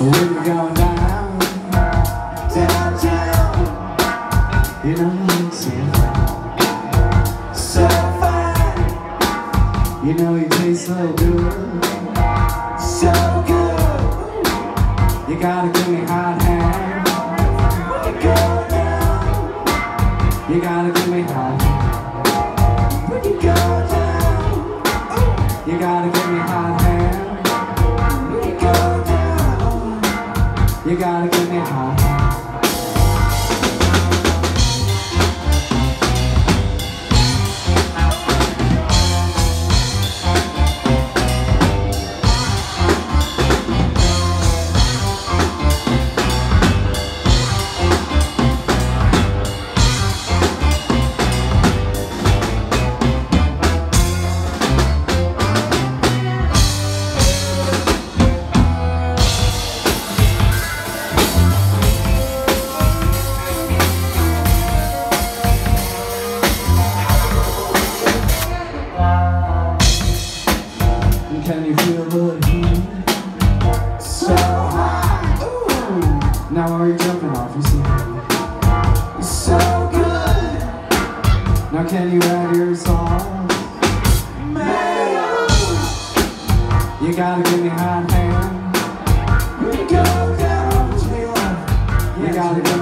Down, downtown, you so fine. You know you taste so good, so good. You gotta give me hot go down, you gotta give me hot hand. You go down, you gotta you gotta give me hot hand. You gotta give me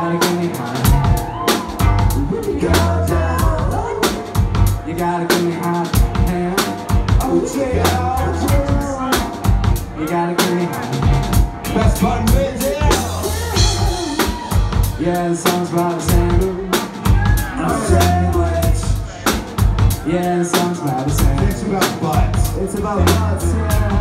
gotta give me hot. You go down. You gotta give me hot hand. Oh yeah. You gotta give me high. Best fun with you. Yeah, it song's about the same. I'm sandwich. Yeah, it song's about the same. It's about butts. It's about butts. Yeah.